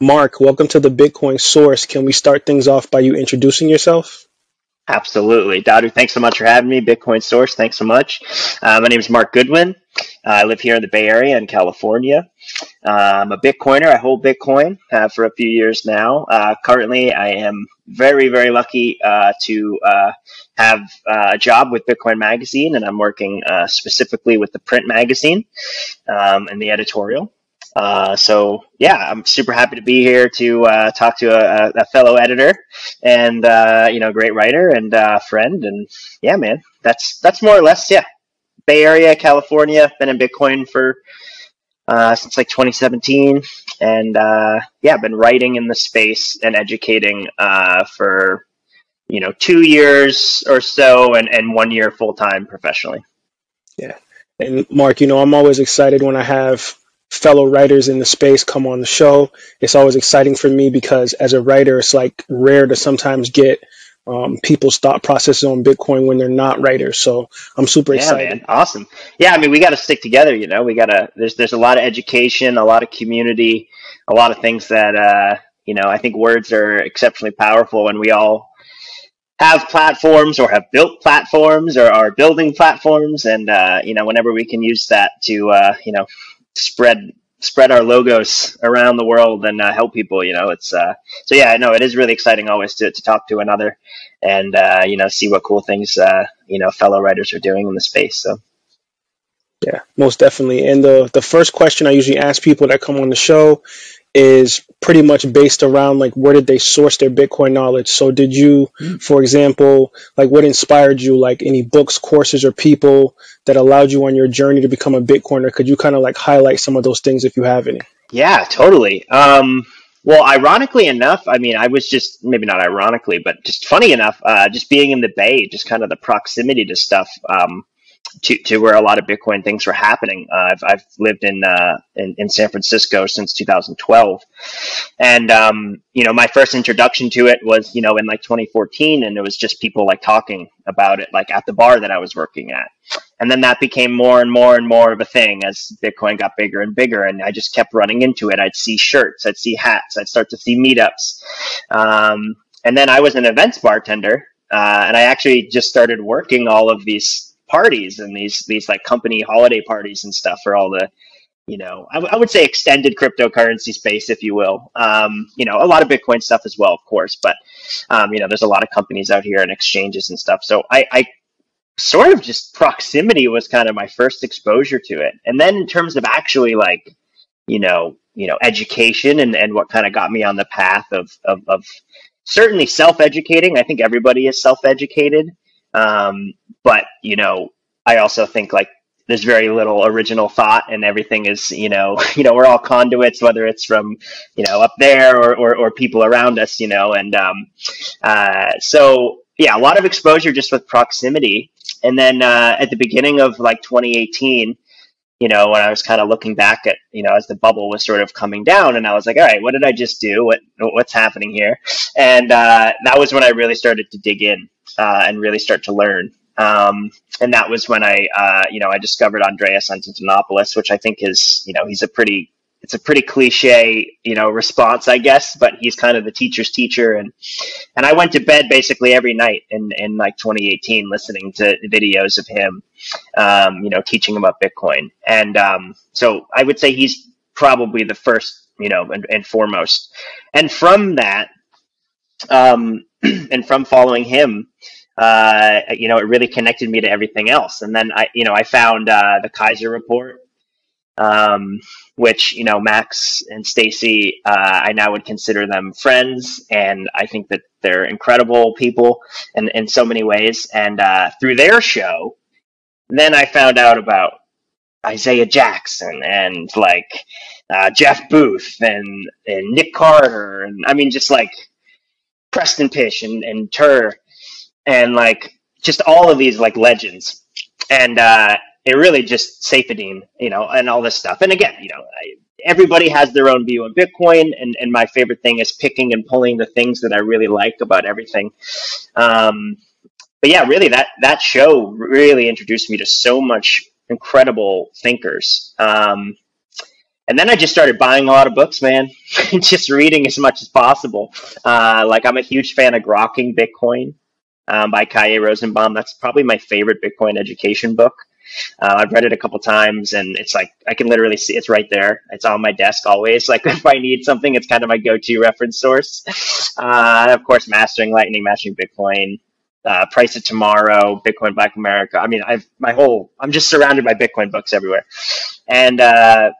Mark, welcome to the Bitcoin Source. Can we start things off by you introducing yourself? Absolutely. Dadu, thanks so much for having me. Bitcoin Source, thanks so much. Uh, my name is Mark Goodwin. Uh, I live here in the Bay Area in California. Uh, I'm a Bitcoiner. I hold Bitcoin uh, for a few years now. Uh, currently, I am very, very lucky uh, to have a job with Bitcoin Magazine, and I'm working specifically with the print magazine um, and the editorial. Uh, so yeah, I'm super happy to be here to uh, talk to a, a, fellow editor and uh, you know great writer and uh, friend and yeah, man, that's that's more or less yeah. Bay Area, California, been in Bitcoin for uh, since like 2017, and yeah, been writing in the space and educating for you know two years or so and, and one year full time professionally. Yeah, and Mark, you know I'm always excited when I have fellow writers in the space come on the show. It's always exciting for me because as a writer, it's like rare to sometimes get um, people's thought processes on Bitcoin when they're not writers. So I'm super yeah, excited. Man. Awesome. Yeah, I mean, we got to stick together. You know, we got to. There's there's a lot of education, a lot of community, a lot of things that uh, you know. I think words are exceptionally powerful, and we all have platforms or have built platforms or are building platforms, and uh, you know, whenever we can use that to uh, you know spread spread our logos around the world and uh, help people. You know, it's uh, so yeah, no, it is really exciting always to, to talk to another and uh, you know see what cool things uh, you know fellow writers are doing in the space. So. Yeah, most definitely. And the the first question I usually ask people that come on the show is pretty much based around like where did they source their Bitcoin knowledge. So did you, mm. for example, like what inspired you, like any books, courses, or people that allowed you on your journey to become a Bitcoiner? Could you kind of like highlight some of those things if you have any? Yeah, totally. Um, well, ironically enough, I mean, I was just maybe not ironically, but just funny enough, uh, just being in the Bay, just kind of the proximity to stuff. Um, to, to where a lot of Bitcoin things were happening. Uh, I've, I've lived in, uh, in, in San Francisco since 2012, and um, you know my first introduction to it was you know in like 2014, and it was just people like talking about it like at the bar that I was working at, and then that became more and more and more of a thing as Bitcoin got bigger and bigger, and I just kept running into it. I'd see shirts, I'd see hats, I'd start to see meetups, um, and then I was an events bartender. Uh, and I actually just started working all of these parties and these these like company holiday parties and stuff for all the you know I, w- I would say extended cryptocurrency space if you will. Um, you know a lot of bitcoin stuff as well of course but um, you know there's a lot of companies out here and exchanges and stuff. So I, I sort of just proximity was kind of my first exposure to it. And then in terms of actually like you know you know education and, and what kind of got me on the path of, of, of certainly self-educating. I think everybody is self-educated um, but you know, I also think like there's very little original thought and everything is you know you know we're all conduits whether it's from you know up there or or, or people around us you know and um, uh, so yeah a lot of exposure just with proximity. And then uh, at the beginning of like 2018 you know when i was kind of looking back at you know as the bubble was sort of coming down and i was like all right what did i just do? What what's happening here? And uh, that was when i really started to dig in uh, and really start to learn. Um, and that was when I, uh, you know, I discovered Andreas Antonopoulos, which I think is, you know, he's a pretty, it's a pretty cliche, you know, response, I guess, but he's kind of the teacher's teacher. And, and I went to bed basically every night in, in like 2018, listening to videos of him, um, you know, teaching about Bitcoin. And, um, so I would say he's probably the first, you know, and, and foremost. And from that, um, and from following him, uh, you know, it really connected me to everything else. And then I, you know, I found uh, the Keiser report, um, which you know, Max and Stacy, uh, I now would consider them friends, and I think that they're incredible people in in so many ways. And uh, through their show, then I found out about Isaiah Jackson and like uh, Jeff Booth and and Nick Carter, and I mean, just like Preston Pysh and and Tuur and like just all of these like legends, and uh, it really just Saifedean, you know, and all this stuff. And again, you know, I, everybody has their own view on Bitcoin, and and my favorite thing is picking and pulling the things that I really like about everything. Um, but yeah, really, that that show really introduced me to so much incredible thinkers. Um, and then I just started buying a lot of books, man, just reading as much as possible. Uh, like I'm a huge fan of Grokking Bitcoin um, by Kalle Rosenbaum. That's probably my favorite Bitcoin education book. Uh, I've read it a couple times, and it's like I can literally see it's right there. It's on my desk always. Like if I need something, it's kind of my go-to reference source. Uh, of course, Mastering Lightning, Mastering Bitcoin, uh, Price of Tomorrow, Bitcoin Black America. I mean, I've my whole I'm just surrounded by Bitcoin books everywhere, and uh,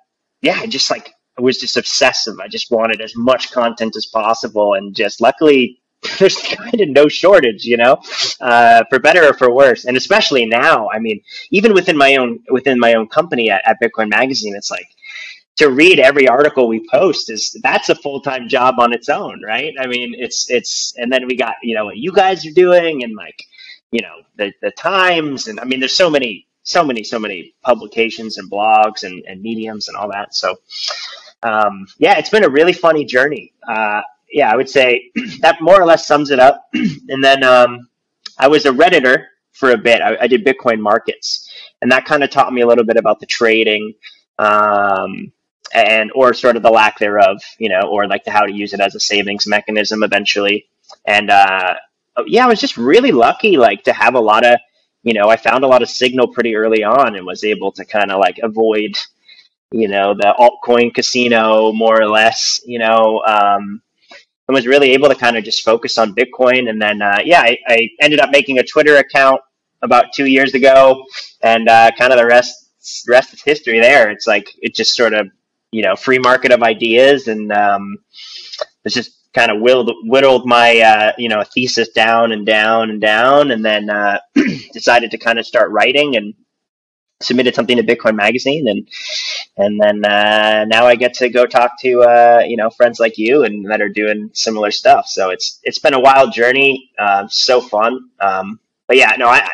yeah, I just like I was just obsessive. I just wanted as much content as possible, and just luckily there's kind of no shortage, you know, uh, for better or for worse. And especially now, I mean, even within my own within my own company at, at Bitcoin Magazine, it's like to read every article we post is that's a full time job on its own, right? I mean, it's it's and then we got you know what you guys are doing and like you know the the times and I mean, there's so many so many so many publications and blogs and, and mediums and all that. So um, yeah, it's been a really funny journey. Uh, yeah, I would say that more or less sums it up. and then um, I was a redditor for a bit. I, I did Bitcoin markets, and that kind of taught me a little bit about the trading. Um, and or sort of the lack thereof, you know, or like the how to use it as a savings mechanism eventually. And uh, yeah, I was just really lucky, like to have a lot of, you know, I found a lot of signal pretty early on and was able to kind of like avoid, you know, the altcoin casino more or less, you know, um, and was really able to kind of just focus on Bitcoin. And then, uh, yeah, I, I, ended up making a Twitter account about two years ago, and uh, kind of the rest rest is history. There, it's like it just sort of you know free market of ideas, and um, it's just kind of whittled, whittled my uh, you know thesis down and down and down, and then uh, decided to kind of start writing and submitted something to Bitcoin Magazine, and and then uh, now I get to go talk to uh, you know friends like you and that are doing similar stuff. So it's it's been a wild journey, uh, so fun. Um, but yeah, no, I, I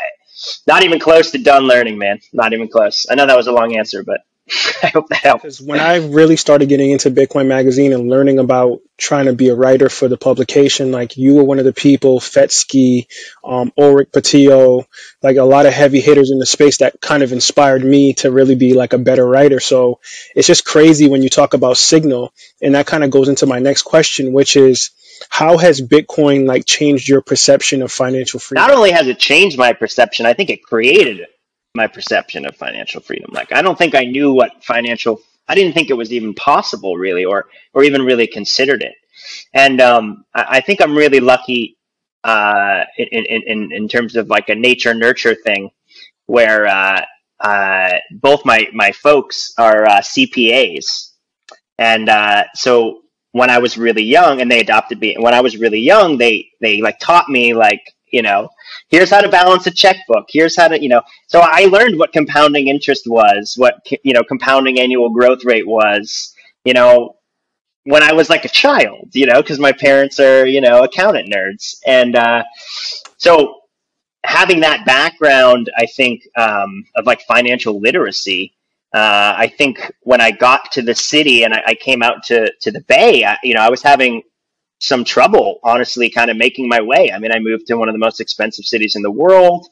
not even close to done learning, man. Not even close. I know that was a long answer, but I hope that helps. Because when I really started getting into Bitcoin Magazine and learning about trying to be a writer for the publication, like you were one of the people, Fetsky, um, Ulrich Patillo, like a lot of heavy hitters in the space that kind of inspired me to really be like a better writer. So it's just crazy when you talk about Signal, and that kind of goes into my next question, which is how has Bitcoin like changed your perception of financial freedom? Not only has it changed my perception, I think it created it my perception of financial freedom. Like I don't think I knew what financial I didn't think it was even possible really or or even really considered it. And um, I, I, think I'm really lucky uh, in, in, in terms of like a nature nurture thing where uh, uh, both my, my folks are uh, CPAs. And uh, so when I was really young and they adopted me, when I was really young, they, they like taught me like, you know, here's how to balance a checkbook. Here's how to you know. So i learned what compounding interest was what you know compounding annual growth rate was you know when i was like a child you know because my parents are you know accountant nerds. And uh, so having that background i think um, of like financial literacy uh, I think when I got to the city and I, I came out to, to the Bay, I, you know, I was having some trouble, honestly, kind of making my way. I mean, I moved to one of the most expensive cities in the world.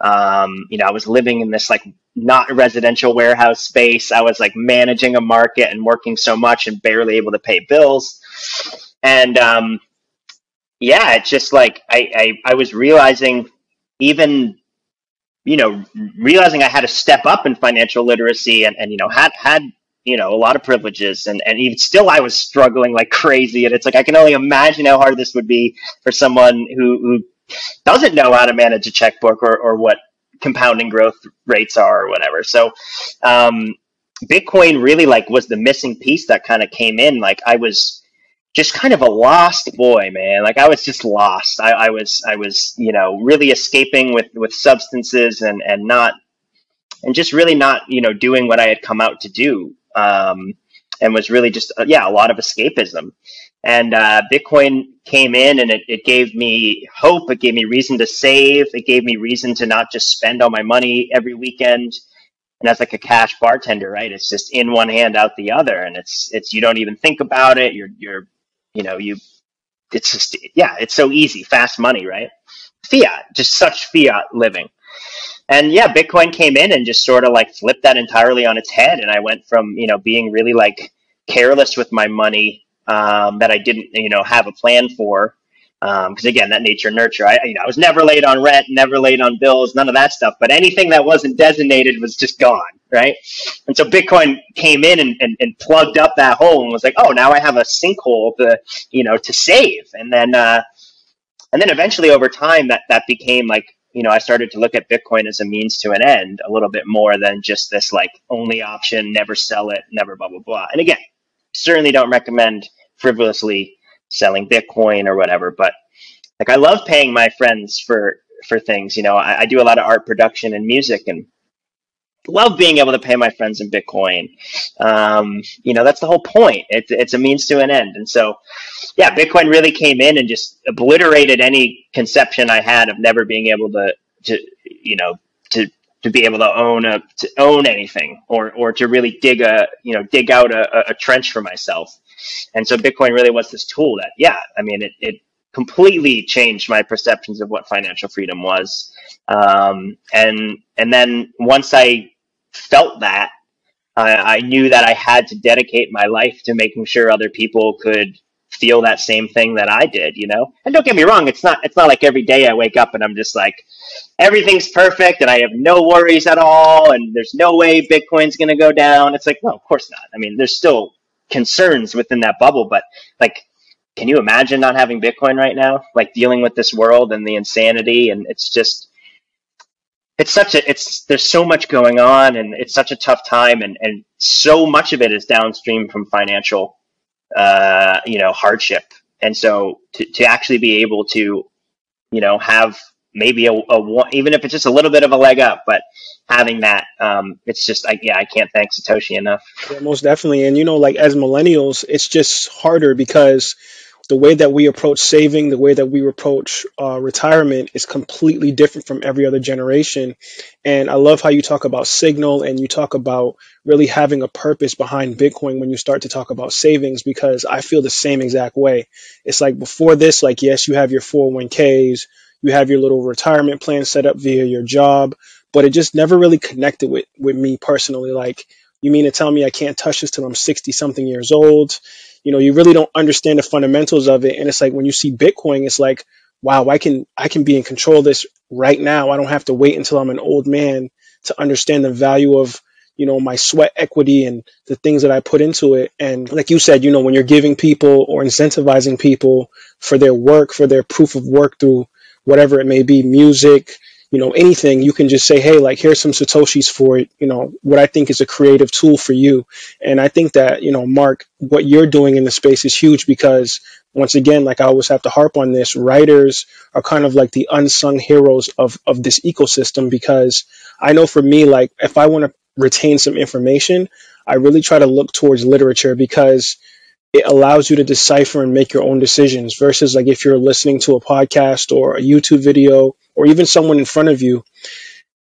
Um, you know, I was living in this like not residential warehouse space. I was like managing a market and working so much and barely able to pay bills. And um, yeah, it's just like I, I, I was realizing even you know realizing I had to step up in financial literacy and, and you know had had you know, a lot of privileges and, and even still I was struggling like crazy. And it's like, I can only imagine how hard this would be for someone who, who doesn't know how to manage a checkbook or, or what compounding growth rates are or whatever. So, um, Bitcoin really like was the missing piece that kind of came in. Like I was just kind of a lost boy, man. Like I was just lost. I, I was, I was, you know, really escaping with, with substances and, and not, and just really not, you know, doing what I had come out to do um, and was really just uh, yeah a lot of escapism. And uh, Bitcoin came in and it, it gave me hope. It gave me reason to save. It gave me reason to not just spend all my money every weekend. And as like a cash bartender, right? It's just in one hand, out the other, and it's it's you don't even think about it. You're you're you know you it's just yeah, it's so easy, fast money, right? Fiat, just such fiat living. And yeah, Bitcoin came in and just sort of like flipped that entirely on its head. And I went from, you know, being really like careless with my money um, that I didn't, you know, have a plan for. Because um, again, that nature nurture, I, you know, I was never late on rent, never late on bills, none of that stuff. But anything that wasn't designated was just gone, right? And so Bitcoin came in and, and, and plugged up that hole and was like, oh, now I have a sinkhole to, you know, to save. And then, uh, and then eventually over time, that that became like you know, I started to look at Bitcoin as a means to an end a little bit more than just this like only option, never sell it, never blah, blah, blah. And again, certainly don't recommend frivolously selling Bitcoin or whatever, but like I love paying my friends for, for things, you know, I, I do a lot of art production and music and love being able to pay my friends in Bitcoin. Um, you know, that's the whole point. It's, it's a means to an end. And so, yeah, Bitcoin really came in and just obliterated any conception I had of never being able to, to you know, to to be able to own a to own anything or or to really dig a you know dig out a, a trench for myself. And so Bitcoin really was this tool that, yeah, I mean, it, it completely changed my perceptions of what financial freedom was. Um, and and then once I felt that, I, I knew that I had to dedicate my life to making sure other people could feel that same thing that I did, you know? And don't get me wrong, it's not it's not like every day I wake up and I'm just like everything's perfect and I have no worries at all and there's no way Bitcoin's going to go down. It's like, no, of course not. I mean, there's still concerns within that bubble, but like can you imagine not having Bitcoin right now? Like dealing with this world and the insanity and it's just it's such a it's there's so much going on and it's such a tough time and and so much of it is downstream from financial uh, you know hardship. And so to, to actually be able to you know have maybe a, a even if it's just a little bit of a leg up but having that um, it's just I, yeah i can't thank satoshi enough. Yeah, most definitely. And you know like as millennials it's just harder because the way that we approach saving, the way that we approach uh, retirement is completely different from every other generation. And I love how you talk about signal and you talk about really having a purpose behind Bitcoin when you start to talk about savings because I feel the same exact way. It's like before this, like, yes, you have your 401ks, you have your little retirement plan set up via your job, but it just never really connected with, with me personally. Like, you mean to tell me I can't touch this till I'm 60 something years old? you know, you really don't understand the fundamentals of it. And it's like when you see Bitcoin, it's like, wow, I can I can be in control of this right now. I don't have to wait until I'm an old man to understand the value of you know my sweat equity and the things that I put into it. And like you said, you know, when you're giving people or incentivizing people for their work, for their proof of work through whatever it may be, music, you know, anything, you can just say, hey, like, here's some Satoshis for, it, you know, what I think is a creative tool for you. And I think that, you know, Mark, what you're doing in the space is huge because once again, like I always have to harp on this, writers are kind of like the unsung heroes of, of this ecosystem because I know for me, like, if I want to retain some information, I really try to look towards literature because it allows you to decipher and make your own decisions versus like if you're listening to a podcast or a YouTube video or even someone in front of you,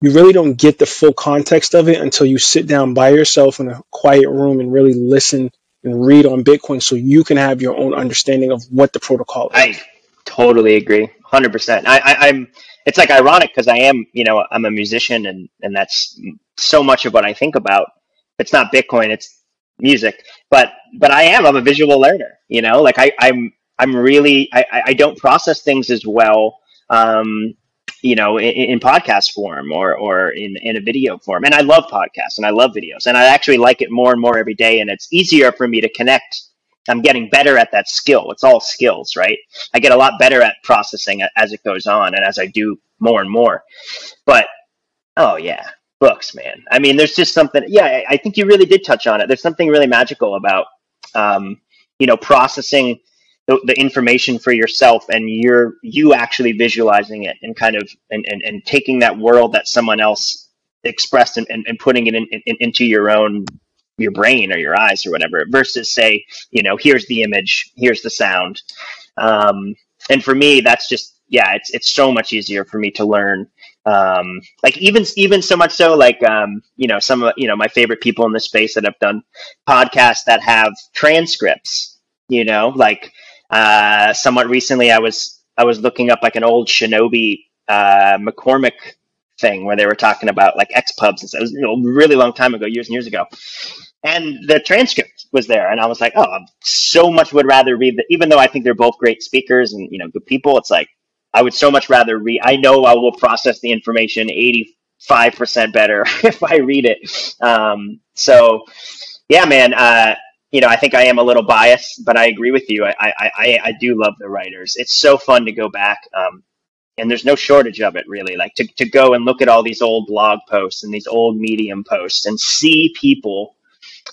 you really don't get the full context of it until you sit down by yourself in a quiet room and really listen and read on Bitcoin so you can have your own understanding of what the protocol is. I totally agree. 100%. I, I, I'm, it's like ironic because I am, you know, I'm a musician and, and that's so much of what I think about. It's not Bitcoin, it's music but but I am I'm a visual learner you know like I I'm I'm really I I don't process things as well um you know in, in podcast form or or in in a video form. And I love podcasts and I love videos and I actually like it more and more every day and it's easier for me to connect. I'm getting better at that skill. It's all skills right? I get a lot better at processing as it goes on and as I do more and more. But oh yeah books, man. I mean, there's just something. Yeah, I think you really did touch on it. There's something really magical about, um, you know, processing the, the, information for yourself and you're you actually visualizing it and kind of and, and, and taking that world that someone else expressed and, and, and putting it in, in, into your own your brain or your eyes or whatever versus say you know here's the image here's the sound um, and for me that's just yeah it's it's so much easier for me to learn um, like even even so much so like um, you know some of you know my favorite people in the space that have done podcasts that have transcripts you know like uh, somewhat recently i was i was looking up like an old shinobi uh, McCormack thing where they were talking about like XPubs and stuff. It was you know, a really long time ago, years and years ago. And the transcript was there, and I was like, oh, I so much would rather read the, even though I think they're both great speakers and you know good people. It's like I would so much rather read. I know I will process the information eighty five percent better if I read it. Um, so, yeah, man. Uh, you know, I think I am a little biased, but I agree with you. I, I, I, I do love the writers. It's so fun to go back. Um, and there's no shortage of it really like to, to go and look at all these old blog posts and these old medium posts and see people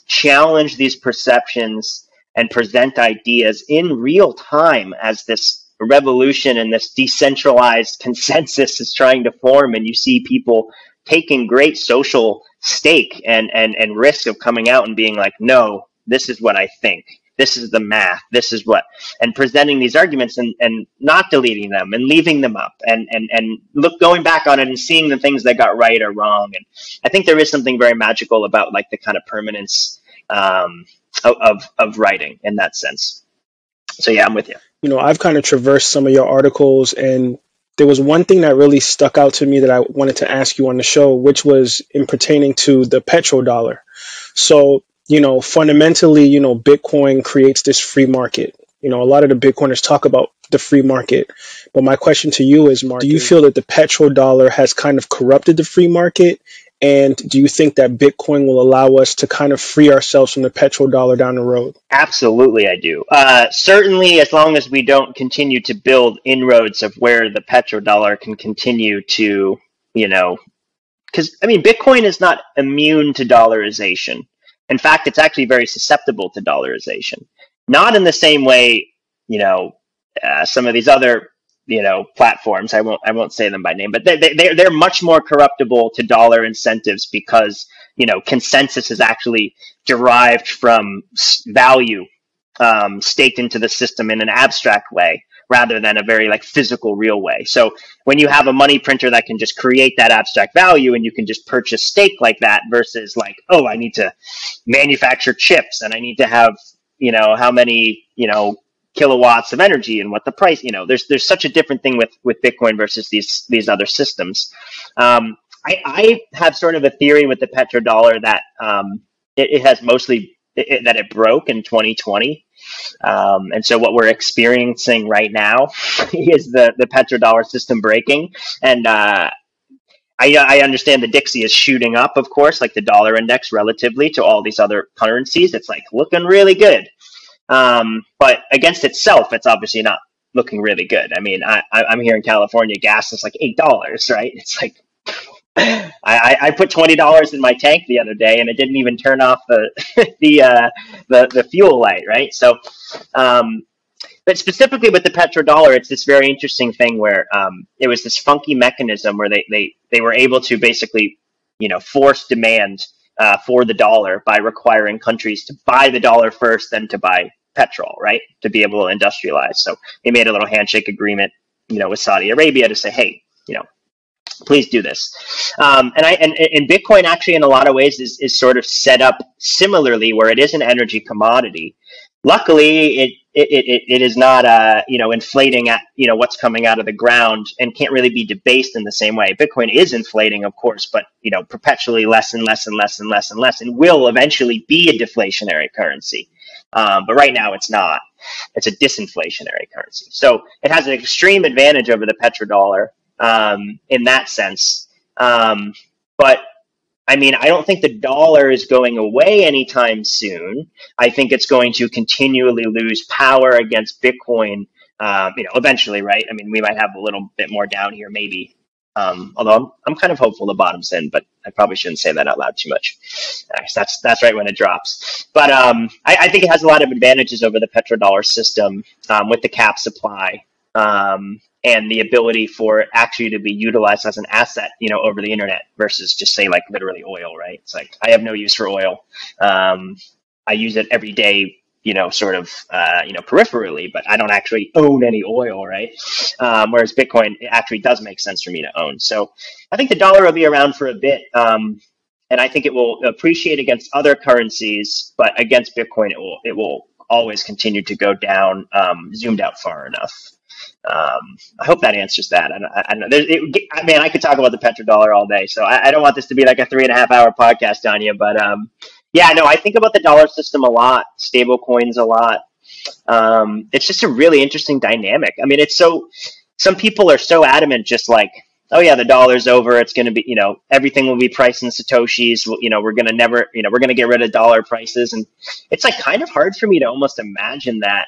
challenge these perceptions and present ideas in real time as this revolution and this decentralized consensus is trying to form and you see people taking great social stake and and and risk of coming out and being like no this is what i think. This is the math. This is what and presenting these arguments and, and not deleting them and leaving them up and, and and look going back on it and seeing the things that got right or wrong. And i think there is something very magical about like the kind of permanence um, of, of, of writing in that sense. So yeah i'm with you you know i've kind of traversed some of your articles and there was one thing that really stuck out to me that I wanted to ask you on the show, which was in pertaining to the petrodollar. So you know, fundamentally, you know, Bitcoin creates this free market. You know, a lot of the Bitcoiners talk about the free market. But my question to you is, Mark, do you feel that the petrodollar has kind of corrupted the free market? And do you think that Bitcoin will allow us to kind of free ourselves from the petrodollar down the road? Absolutely, I do. Uh, certainly, as long as we don't continue to build inroads of where the petrodollar can continue to, you know, because I mean, Bitcoin is not immune to dollarization. In fact, it's actually very susceptible to dollarization. Not in the same way, you know, uh, some of these other you know platforms. I won't I won't say them by name, but they they they're much more corruptible to dollar incentives because you know consensus is actually derived from value um, staked into the system in an abstract way rather than a very like physical real way. So when you have a money printer that can just create that abstract value and you can just purchase stake like that versus like, oh, I need to manufacture chips and I need to have, you know, how many, you know, kilowatts of energy and what the price, you know, there's there's such a different thing with with Bitcoin versus these these other systems. Um, I, I have sort of a theory with the petrodollar that um, it, it has mostly it, that it broke in 2020 um, and so what we're experiencing right now is the, the petrodollar system breaking. And uh, I, I understand the DXY is shooting up, of course, like the dollar index relatively to all these other currencies. It's like looking really good. Um, but against itself, it's obviously not looking really good. I mean, I, I'm here in California, gas is like $8, right? It's like I, I put twenty dollars in my tank the other day, and it didn't even turn off the the uh, the the fuel light. Right. So, um, but specifically with the petrodollar, it's this very interesting thing where um, it was this funky mechanism where they they they were able to basically, you know, force demand uh, for the dollar by requiring countries to buy the dollar first, then to buy petrol, right, to be able to industrialize. So they made a little handshake agreement, you know, with Saudi Arabia to say, hey, you know, please do this. Um, and I and, and Bitcoin actually in a lot of ways is, is sort of set up similarly where it is an energy commodity. Luckily, it it, it, it is not uh, you know inflating at you know what's coming out of the ground and can't really be debased in the same way. Bitcoin is inflating, of course, but you know perpetually less and less and less and less and less, and will eventually be a deflationary currency. Um, but right now, it's not. It's a disinflationary currency. So it has an extreme advantage over the petrodollar um, in that sense. Um, but I mean, I don't think the dollar is going away anytime soon. I think it's going to continually lose power against Bitcoin. Um, you know, eventually, right? I mean, we might have a little bit more down here, maybe. Um, although I'm, I'm kind of hopeful the bottom's in, but I probably shouldn't say that out loud too much. That's that's right when it drops. But um, I, I, think it has a lot of advantages over the petrodollar system um, with the cap supply. Um, and the ability for it actually to be utilized as an asset, you know, over the internet versus just say like literally oil, right? It's like I have no use for oil. Um, I use it every day, you know, sort of, uh, you know, peripherally, but I don't actually own any oil, right? Um, whereas Bitcoin it actually does make sense for me to own. So I think the dollar will be around for a bit. Um, and I think it will appreciate against other currencies, but against Bitcoin, it will it will always continue to go down, um, zoomed out far enough. Um, I hope that answers that. I, I, know. It, I mean, I could talk about the petrodollar all day, so I, I, don't want this to be like a three and a half hour podcast on you. But um, yeah, no, I think about the dollar system a lot, stable coins a lot. Um, it's just a really interesting dynamic. I mean, it's so some people are so adamant, just like, oh yeah, the dollar's over. It's going to be, you know, everything will be priced in satoshis. You know, we're going to never, you know, we're going to get rid of dollar prices, and it's like kind of hard for me to almost imagine that,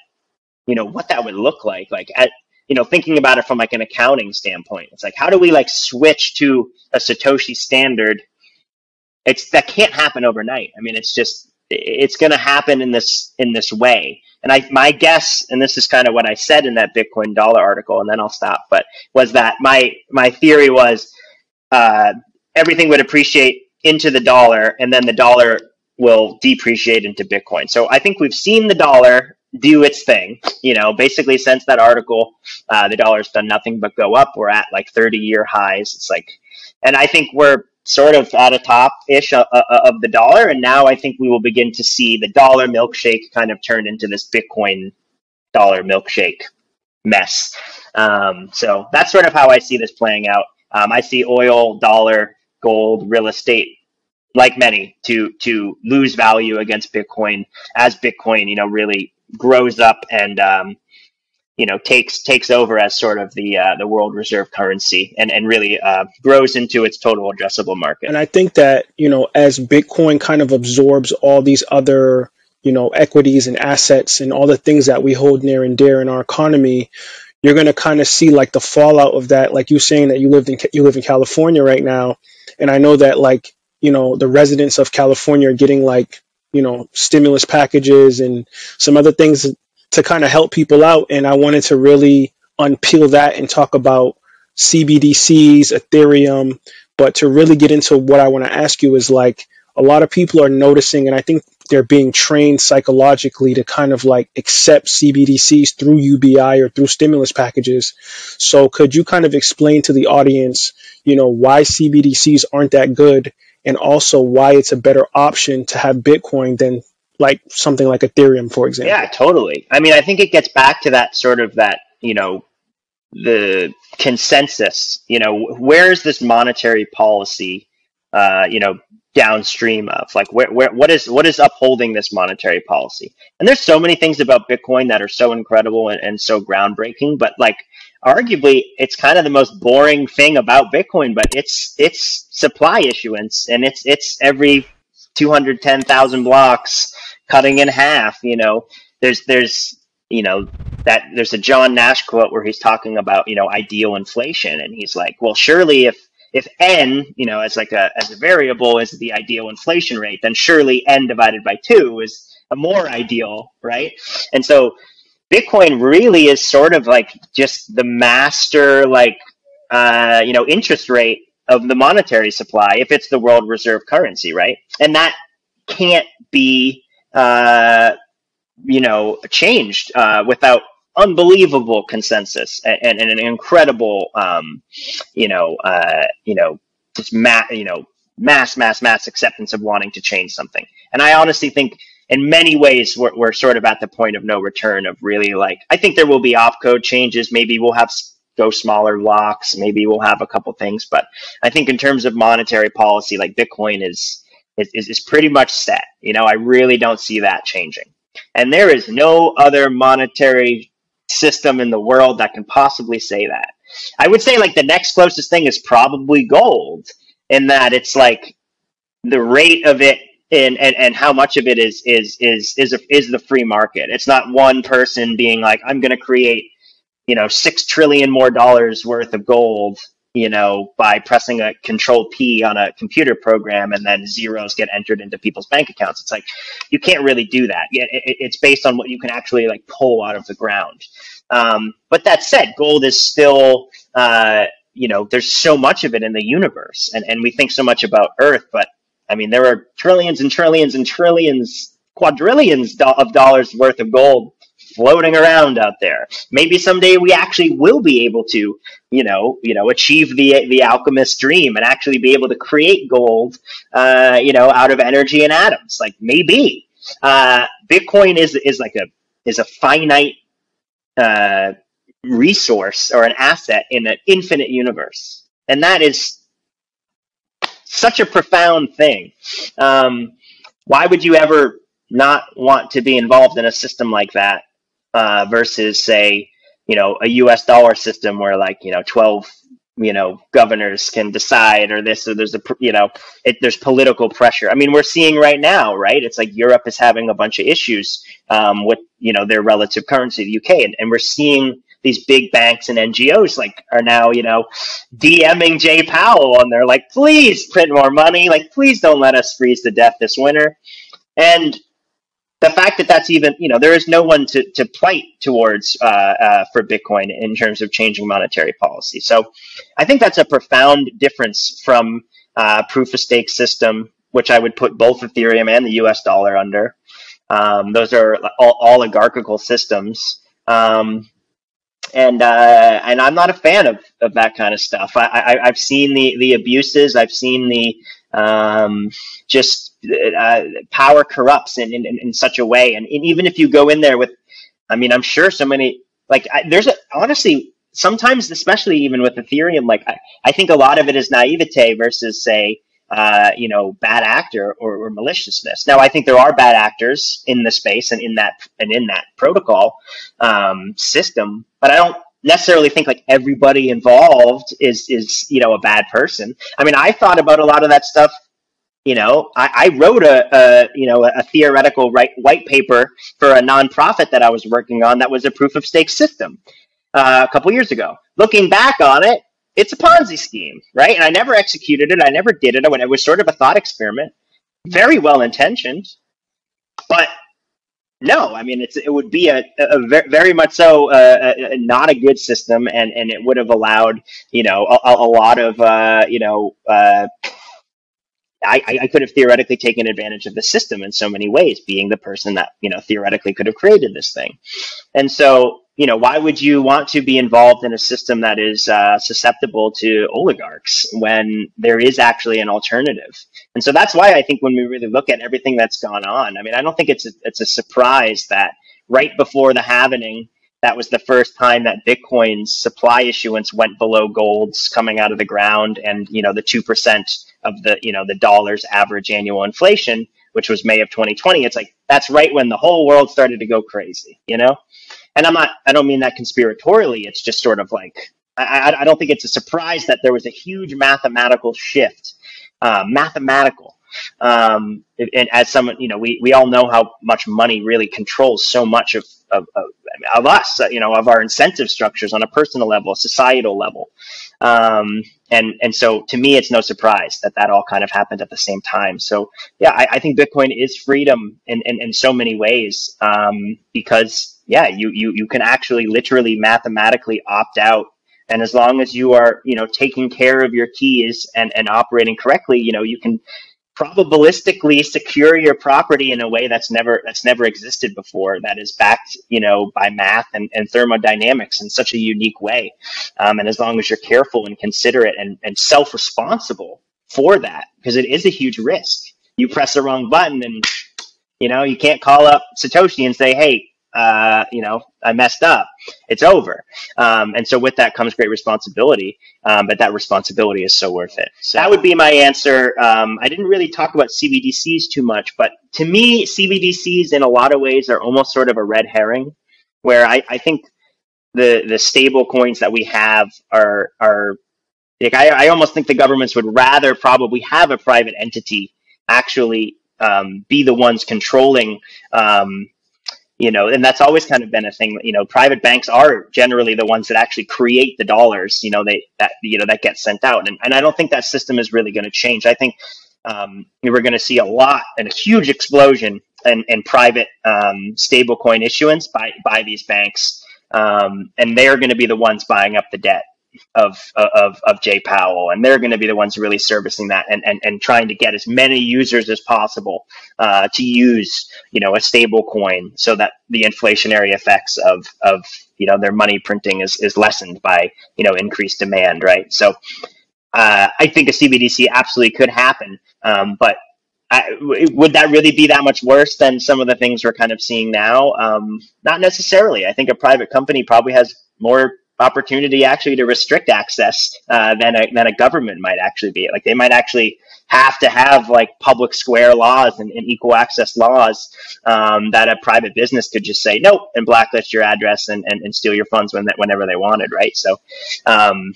you know, what that would look like. Like at, you know, thinking about it from like an accounting standpoint, it's like how do we like switch to a satoshi standard? It's that can't happen overnight. I mean, it's just it's going to happen in this in this way. And I my guess, and this is kind of what I said in that Bitcoin dollar article, and then I'll stop. But was that my my theory was uh, everything would appreciate into the dollar, and then the dollar will depreciate into Bitcoin. So I think we've seen the dollar do its thing. You know, basically since that article, uh, the dollar's done nothing but go up. We're at like 30 year highs. It's like, and I think we're sort of at a top ish of, of the dollar. And now I think we will begin to see the dollar milkshake kind of turn into this Bitcoin dollar milkshake mess. Um, so that's sort of how I see this playing out. Um, I see oil, dollar, gold, real estate like many to to lose value against Bitcoin as Bitcoin, you know, really grows up and um, you know takes takes over as sort of the uh, the world reserve currency and and really uh, grows into its total addressable market. And I think that you know as Bitcoin kind of absorbs all these other you know equities and assets and all the things that we hold near and dear in our economy you're going to kind of see like the fallout of that like you saying that you lived in you live in California right now and I know that like you know the residents of California are getting like you know stimulus packages and some other things to kind of help people out. And I wanted to really unpeel that and talk about CBDCs, Ethereum. But to really get into what I want to ask you is like a lot of people are noticing, and I think they're being trained psychologically to kind of like accept CBDCs through UBI or through stimulus packages. So could you kind of explain to the audience, you know, why CBDCs aren't that good and also why it's a better option to have Bitcoin than like something like Ethereum, for example. Yeah, totally. I mean, I think it gets back to that sort of that, you know, the consensus, you know, where's this monetary policy, uh, you know, downstream of like where, where what is what is upholding this monetary policy and there's so many things about bitcoin that are so incredible and, and so groundbreaking but like arguably it's kind of the most boring thing about bitcoin but it's it's supply issuance and it's it's every 210,000 blocks cutting in half. You know, there's there's you know that there's a John Nash quote where he's talking about you know ideal inflation, and he's like, well, surely if if n you know as like a as a variable is the ideal inflation rate, then surely n divided by two is a more ideal, right? And so Bitcoin really is sort of like just the master like uh, you know interest rate of the monetary supply if it's the world reserve currency, right? And that can't be uh, you know, changed uh, without unbelievable consensus and, and, and an incredible, um, you know, uh, you know, just mass, you know, mass, mass, mass acceptance of wanting to change something. And I honestly think, in many ways, we're, we're sort of at the point of no return. Of really like, I think there will be opcode changes. Maybe we'll have go smaller locks. Maybe we'll have a couple things, but I think in terms of monetary policy, like Bitcoin is is, is pretty much set. You know, I really don't see that changing. And there is no other monetary system in the world that can possibly say that. I would say like the next closest thing is probably gold in that it's like the rate of it and, and, and how much of it is is is is a, is the free market. It's not one person being like I'm going to create you know six trillion more dollars worth of gold you know, by pressing a control P on a computer program and then zeros get entered into people's bank accounts. It's like, you can't really do that. It's based on what you can actually like pull out of the ground. Um, but that said, gold is still, uh, you know, there's so much of it in the universe and, and we think so much about earth, but I mean, there are trillions and trillions and trillions, quadrillions of dollars worth of gold floating around out there. Maybe someday we actually will be able to, you know, you know, achieve the the alchemist dream and actually be able to create gold, uh, you know, out of energy and atoms. Like maybe. Uh, Bitcoin is is like a is a finite uh, resource or an asset in an infinite universe, and that is such a profound thing. Um, why would you ever not want to be involved in a system like that uh, versus, say, you know, a U.S. dollar system where like you know twelve you know governors can decide or this or there's a you know it, there's political pressure. I mean we're seeing right now right? It's like europe is having a bunch of issues um, with you know their relative currency the uk and, and we're seeing these big banks and ngos like are now you know dming jay powell and they're like please print more money. Like please don't let us freeze to death this winter. And the fact that that's even you know there is no one to, to plight towards uh, uh, for bitcoin in terms of changing monetary policy so i think that's a profound difference from uh, proof of stake system which i would put both ethereum and the us dollar under um, those are all oligarchical systems um, and uh, and I'm not a fan of, of that kind of stuff. I, I have seen the the abuses. I've seen the um, just uh, power corrupts in, in, in such a way. And, and, even if you go in there with, I mean, I'm sure so many like I, there's a honestly sometimes, especially even with Ethereum, like I, I think a lot of it is naivete versus say uh, you know, bad actor or, or, maliciousness. Now, I think there are bad actors in the space and in that and in that protocol um, system, but I don't necessarily think like everybody involved is is you know a bad person. I mean, I thought about a lot of that stuff. You know, I, I wrote a, a, you know a theoretical white paper for a nonprofit that I was working on that was a proof of stake system uh, a couple years ago. Looking back on it, it's a Ponzi scheme, right? And I never executed it. I never did it. It was sort of a thought experiment, very well intentioned, but no, I mean it's it would be a, a very, much so uh, a, not a good system, and and it would have allowed you know a, a lot of uh, you know. Uh, I, I could have theoretically taken advantage of the system in so many ways, being the person that you know theoretically could have created this thing, and so you know, why would you want to be involved in a system that is uh, susceptible to oligarchs when there is actually an alternative? And so that's why I think when we really look at everything that's gone on, I mean, I don't think it's a, it's a surprise that right before the halvening, that was the first time that Bitcoin's supply issuance went below gold's coming out of the ground, and you know the two percent of the you know the dollar's average annual inflation, which was May of 2020. It's like that's right when the whole world started to go crazy, you know and I'm not, I don't mean that conspiratorially. It's just sort of like, I, I don't think it's a surprise that there was a huge mathematical shift, uh, mathematical. Um, and as someone, you know, we, we all know how much money really controls so much of, of, of, of us, you know, of our incentive structures on a personal level, a societal level. Um, and and so to me, it's no surprise that that all kind of happened at the same time. So yeah, I, I think Bitcoin is freedom in, in, in so many ways um, because yeah, you, you you can actually literally mathematically opt out and as long as you are you know taking care of your keys and and operating correctly you know you can probabilistically secure your property in a way that's never that's never existed before that is backed you know by math and, and thermodynamics in such a unique way. Um, and as long as you're careful and considerate and, and self-responsible for that because it is a huge risk. You press the wrong button and you know you can't call up satoshi and say hey uh, you know, I messed up. It's over. Um, and so with that comes great responsibility. Um, but that responsibility is so worth it. So that would be my answer. Um, I didn't really talk about CBDCs too much, but to me, CBDCs in a lot of ways are almost sort of a red herring, where I, I think the the stable coins that we have are are like I, I almost think the governments would rather probably have a private entity actually um, be the ones controlling um, you know and that's always kind of been a thing you know private banks are generally the ones that actually create the dollars you know they that you know that gets sent out. And, and i don't think that system is really going to change. I think um, we're going to see a lot and a huge explosion in, in private um, stablecoin issuance by by these banks. Um, and they're going to be the ones buying up the debt of of of Jay Powell, and they're going to be the ones really servicing that and, and, and trying to get as many users as possible uh, to use you know a stable coin so that the inflationary effects of of you know their money printing is is lessened by you know increased demand, right? So uh, I think a CBDC absolutely could happen, um, but I, would that really be that much worse than some of the things we're kind of seeing now? Um, not necessarily. I think a private company probably has more opportunity actually to restrict access uh, than a than a government might actually be. Like they might actually have to have like public square laws and, and equal access laws um, that a private business could just say nope and blacklist your address and, and, and steal your funds when whenever they wanted, right? So. Um,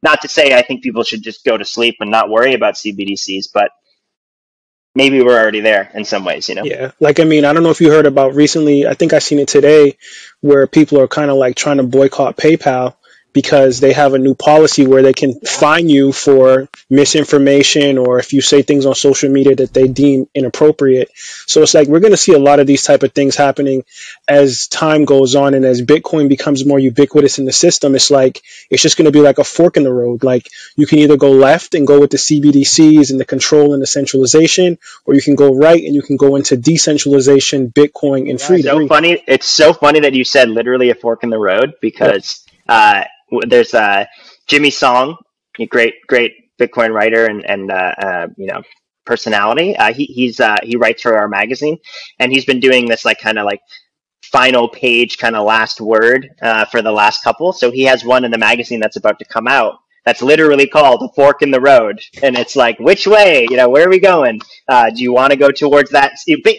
not to say I think people should just go to sleep and not worry about CBDCs, but maybe we're already there in some ways, you know? Yeah. Like, I mean, I don't know if you heard about recently, I think I seen it today where people are kind of like trying to boycott PayPal because they have a new policy where they can fine you for misinformation or if you say things on social media that they deem inappropriate. So it's like we're going to see a lot of these type of things happening as time goes on and as Bitcoin becomes more ubiquitous in the system. It's like it's just going to be like a fork in the road. Like you can either go left and go with the CBDCs and the control and the centralization, or you can go right and you can go into decentralization, Bitcoin, and freedom. So funny! It's so funny that you said literally a fork in the road because. Uh, there's uh, Jimmy Song, a great great Bitcoin writer and and uh, uh, you know personality. Uh, he he's uh, he writes for our magazine, and he's been doing this like kind of like final page kind of last word uh, for the last couple. So he has one in the magazine that's about to come out. That's literally called a fork in the road, and it's like, which way? You know, where are we going? Uh, do you want to go towards that?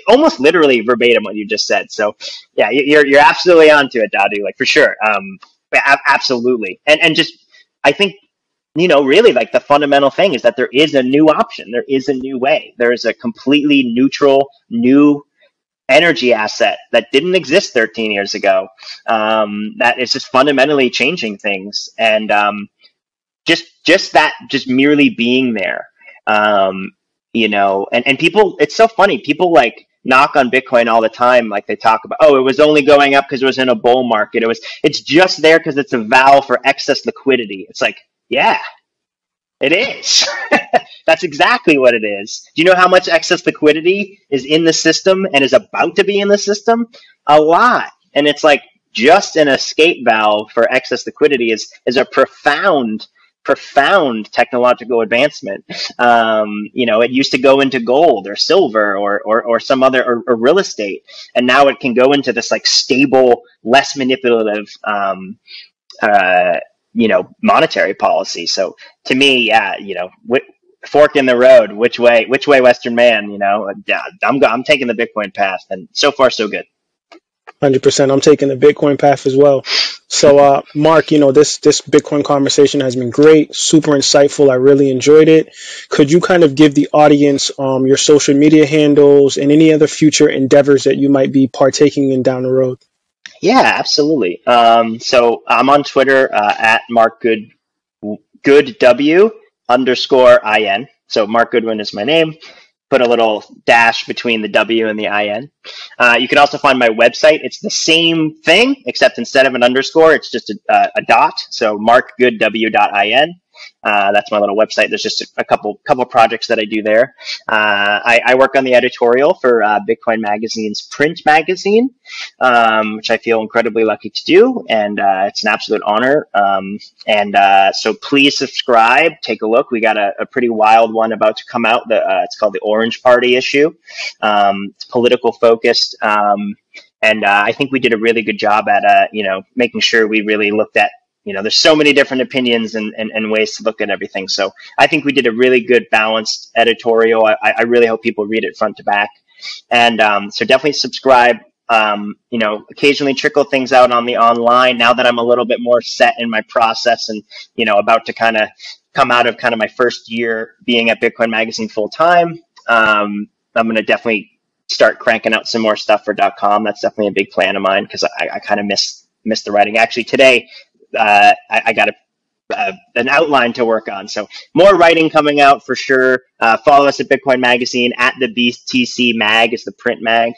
Almost literally verbatim what you just said. So, yeah, you're you're absolutely onto it, Dadu. Like for sure. Um, absolutely. And and just I think you know really like the fundamental thing is that there is a new option. There is a new way. There is a completely neutral new energy asset that didn't exist 13 years ago. Um, that is just fundamentally changing things and um, just just that just merely being there. Um, you know, and, and people, it's so funny. People like knock on Bitcoin all the time. Like they talk about, oh, it was only going up because it was in a bull market. It was, it's just there because it's a valve for excess liquidity. It's like, yeah, it is. That's exactly what it is. Do you know how much excess liquidity is in the system and is about to be in the system? A lot. And it's like just an escape valve for excess liquidity is is a profound profound technological advancement. Um, you know, it used to go into gold or silver or or, or some other or, or, real estate, and now it can go into this like stable, less manipulative. Um, uh, you know, monetary policy. So to me, yeah, you know, fork in the road. Which way? Which way, Western man? You know, I'm I'm taking the Bitcoin path, and so far so good. Hundred percent. I'm taking the Bitcoin path as well. So, uh, Mark, you know this this Bitcoin conversation has been great, super insightful. I really enjoyed it. Could you kind of give the audience um, your social media handles and any other future endeavors that you might be partaking in down the road? Yeah, absolutely. Um, so I'm on Twitter uh, at Mark Good Good W underscore in. So Mark Goodwin is my name put a little dash between the W and the IN. Uh, you can also find my website. It's the same thing, except instead of an underscore, it's just a, uh, a dot. So markgoodw.in. Uh, that's my little website. There's just a, couple couple projects that I do there. Uh, I, I, work on the editorial for uh, Bitcoin Magazine's print magazine, um, which I feel incredibly lucky to do, and uh, it's an absolute honor. Um, and uh, so please subscribe, take a look. We got a, a pretty wild one about to come out. The, uh, it's called the Orange Party issue. Um, it's political focused. Um, and I think we did a really good job at, you know, making sure we really looked at you know, there's so many different opinions and, and, and, ways to look at everything. So I think we did a really good balanced editorial. I, I really hope people read it front to back. And um, so definitely subscribe. Um, you know, occasionally trickle things out on the online now that I'm a little bit more set in my process and, you know, about to kind of come out of kind of my first year being at Bitcoin Magazine full time. Um, I'm going to definitely start cranking out some more stuff for .com. That's definitely a big plan of mine because I, I kind of miss miss the writing. Actually, today I, I, got a, uh, an outline to work on. So more writing coming out for sure. Uh, follow us at Bitcoin Magazine at the BTC Mag is the print mag.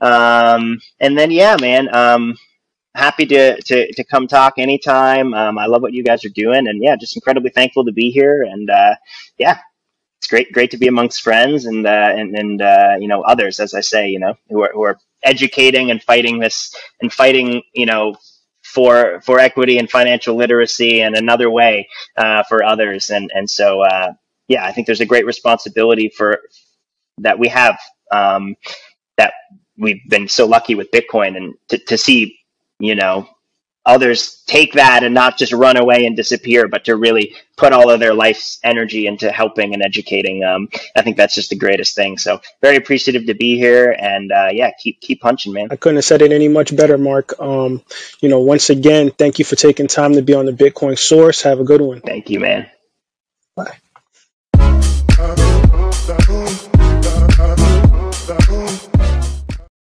Um, and then yeah, man. Um, happy to, to, to come talk anytime. Um, I love what you guys are doing, and yeah, just incredibly thankful to be here. And uh, yeah, it's great great to be amongst friends and uh, and and uh, you know others, as I say, you know, who are who are educating and fighting this and fighting you know for for equity and financial literacy and another way uh, for others. And and so uh, yeah, I think there's a great responsibility for that we have um, that we've been so lucky with Bitcoin and to, to see, you know, others take that and not just run away and disappear, but to really put all of their life's energy into helping and educating. Um, I think that's just the greatest thing. So very appreciative to be here, and uh, yeah, keep keep punching, man. I couldn't have said it any much better, Mark. Um, you know, once again, thank you for taking time to be on the Bitcoin Source. Have a good one. Thank you, man. Bye.